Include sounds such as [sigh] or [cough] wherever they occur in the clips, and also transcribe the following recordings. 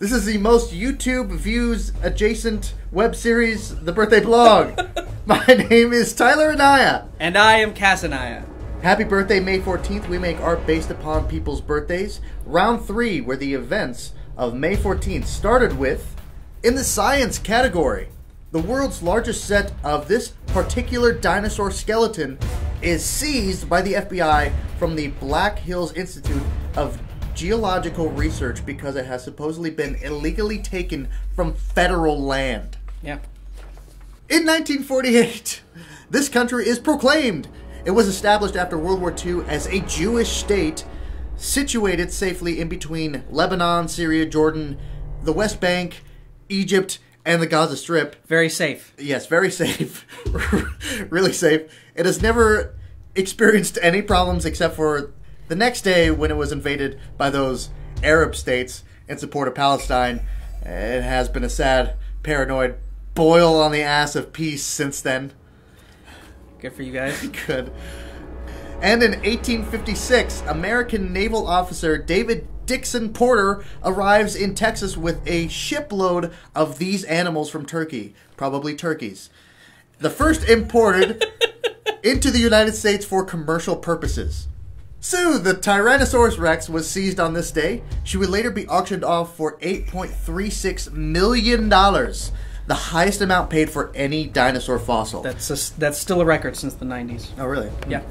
This is the most YouTube views adjacent web series, The Birthday Blog. [laughs] My name is Tyler Anaya. And I am Cass Anaya. Happy birthday, May 14th. We make art based upon people's birthdays. Round three, where the events of May 14th started with, in the science category, the world's largest set of this particular dinosaur skeleton is seized by the FBI from the Black Hills Institute of Geological Research because it has supposedly been illegally taken from federal land. Yeah. In 1948, this country is proclaimed. It was established after World War II as a Jewish state situated safely in between Lebanon, Syria, Jordan, the West Bank, Egypt, and the Gaza Strip. Very safe. Yes, very safe. [laughs] really safe. It has never experienced any problems except for the next day when it was invaded by those Arab states in support of Palestine. It has been a sad, paranoid boil on the ass of peace since then. Good for you guys. [laughs] Good. And in 1856, American naval officer David Dixon Porter arrives in Texas with a shipload of these animals from Turkey, probably turkeys. The first imported [laughs] into the United States for commercial purposes. So, the Tyrannosaurus Rex was seized on this day. She would later be auctioned off for $8.36 million, the highest amount paid for any dinosaur fossil. That's a, that's still a record since the 90s. oh, really? Yeah.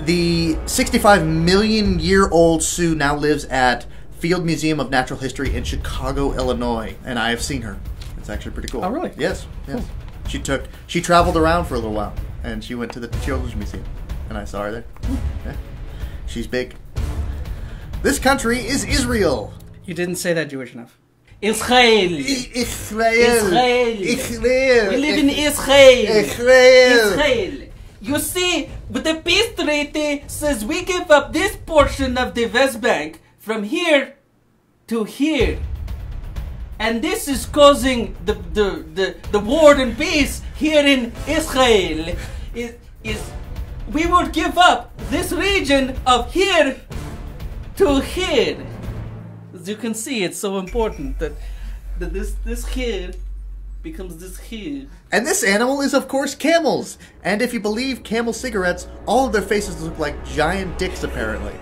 The 65 million year old Sue now lives at Field Museum of Natural History in Chicago, Illinois, and I have seen her. It's actually pretty cool. Oh, really? Yes. Yes. She took she traveled around for a little while, and she went to the Children's Museum, and I saw her there. Hmm. Yeah. She's big. This country is Israel. You didn't say that Jewish enough. Israel. Israel. Israel. Israel. We live in Israel. Israel. Israel. You see, but the peace treaty says we give up this portion of the West Bank from here to here. And this is causing the, the, the, the war and peace here in Israel. Is, is we would give up this region of here to here. As you can see, it's so important that, that this this here becomes this here. And this animal is, of course, camels. And if you believe camel cigarettes, all of their faces look like giant dicks, apparently.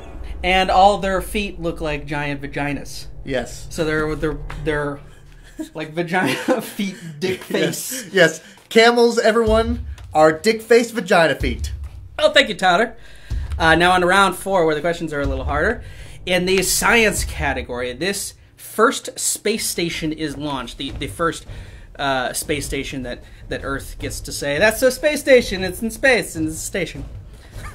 And all their feet look like giant vaginas. Yes. So they're they're they're like vagina [laughs] feet, dick [laughs] face. Yes. yes. Camels, everyone, are dick face, vagina feet. Oh, thank you, Tyler. Uh, now on round four, where the questions are a little harder. In the science category, this first space station is launched. The the first uh, space station that that Earth gets to say that's a space station. It's in space and it's a station.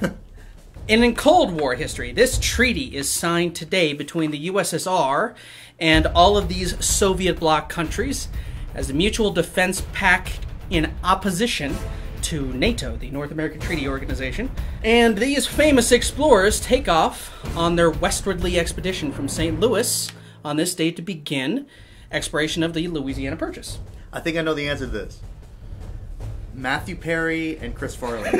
[laughs] and in Cold War history, this treaty is signed today between the USSR and all of these Soviet bloc countries as a mutual defense pact in opposition to NATO, the North American Treaty Organization. And these famous explorers take off on their westwardly expedition from St. Louis on this date to begin exploration of the Louisiana Purchase. I think I know the answer to this. Matthew Perry and Chris Farley. [laughs]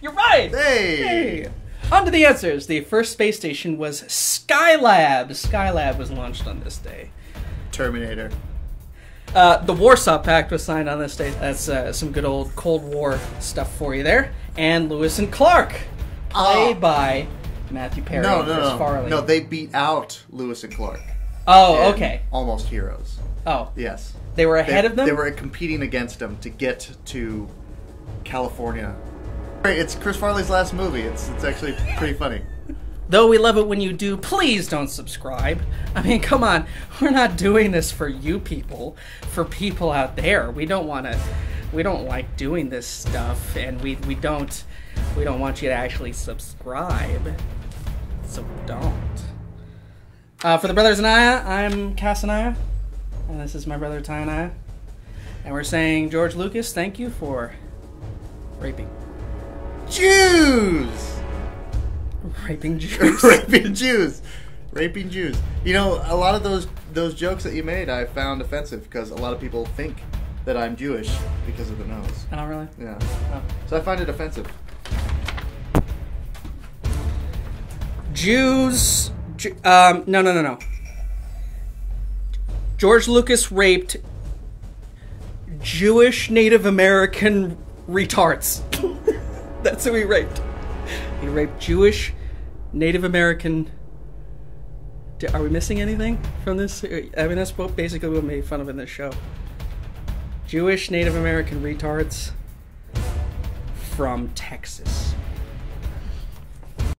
You're right! hey! Hey! On to the answers. The first space station was Skylab. Skylab was launched on this day. Terminator. Uh, the Warsaw Pact was signed on this day. That's uh, some good old Cold War stuff for you there. And Lewis and Clark, played Oh. by Matthew Perry No, and no, Chris no. Farley. No, they beat out Lewis and Clark. oh, And okay. Almost heroes. Oh, Yes. they were They, ahead of them. they were competing against them to get to California. It's Chris Farley's last movie. It's it's actually pretty funny. Though we love it when you do, please don't subscribe. I mean, come on. We're not doing this for you people, for people out there. We don't want to we don't like doing this stuff and we we don't we don't want you to actually subscribe. So don't. Uh, for the brothers and I, I'm Cass and this is my brother I. And we're saying, George Lucas, thank you for raping. Jews! [laughs] Raping Jews. [laughs] raping Jews, raping Jews. You know, a lot of those those jokes that you made, I found offensive because a lot of people think that I'm Jewish because of the nose. Oh, really? Yeah, Oh. so I find it offensive. Jews. Ju- um, no, no, no, no. George Lucas raped Jewish Native American retards. [laughs] That's who he raped. He raped Jewish Native American. Are we missing anything from this? Uh, I mean, that's basically what made fun of in this show. Jewish Native American retards from Texas.